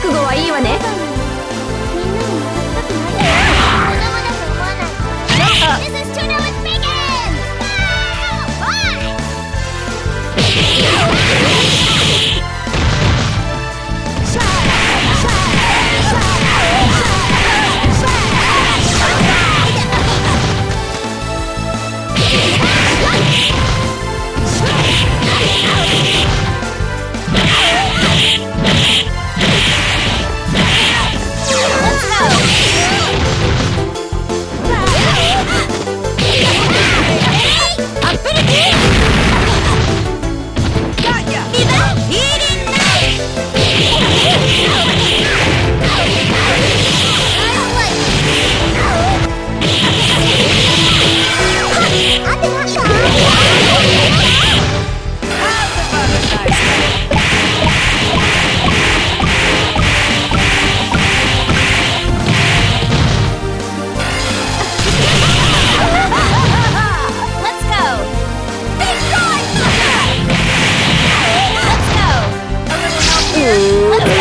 覚悟はいいわね。Ooh.